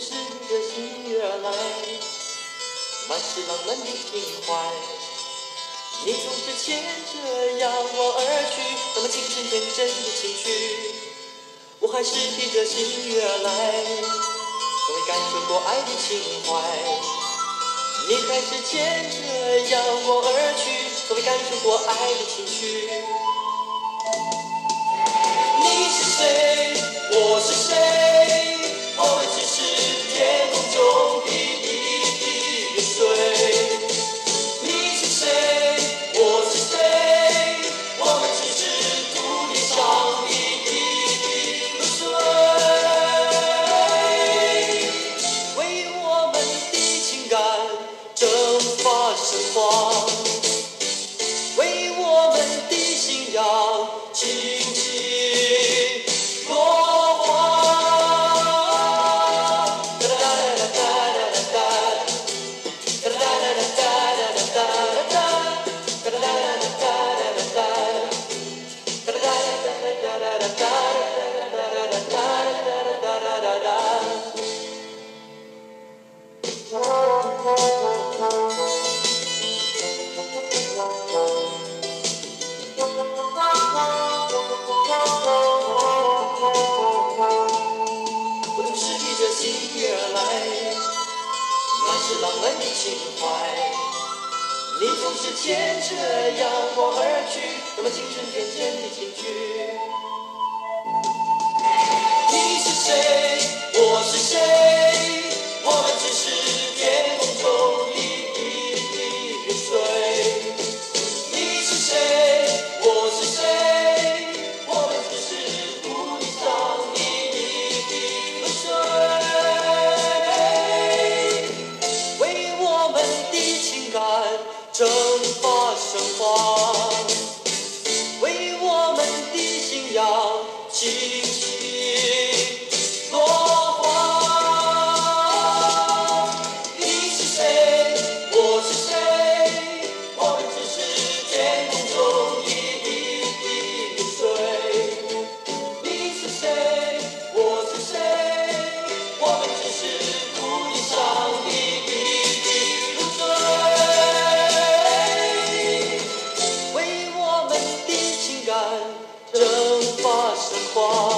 是个喜悦来，满是浪漫的情怀。你总是牵着要我而去，那么情是天真的情绪，我还是提着喜悦来，从未感受过爱的情怀。你还是牵着要我而去，从未感受过爱的情绪。你是谁？情怀。你总是牵着阳光而去，那么青春渐渐地进去。你是谁？我是谁？看蒸发升华为我们的信仰尽情生活。